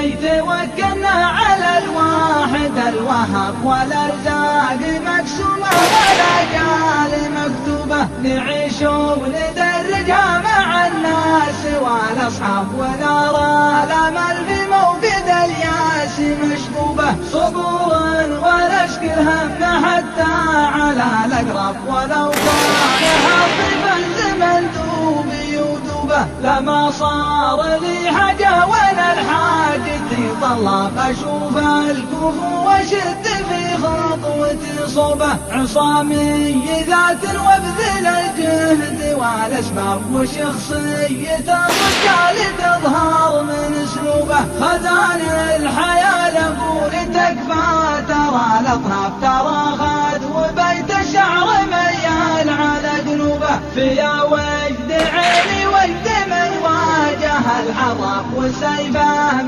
اللي وكلنا على الواحد الوهاب والأرزاق مقسومة والاجال مكتوبة نعيش وندرجها مع الناس والأصحاب ونرى الأمل في موقد الياس مشبوبة صبور ونشكي الهم حتى على الأقرب ولو طالها طيب الزمن دوبي ودوبه لما صار لي حاجة وأنا الحاجتي طلب أشوف الكوف واشد في خطوتي صوبة. عصامي ذات وابذل الجهد والأسباب وشخصية الرجال تظهر من اسلوبه خزان الحياة لابو تكفى ترى الاطراف ترى خد وبيت الشعر ميال على قلوبه فيا وجد عيني وجد من واجه العرب وسيفه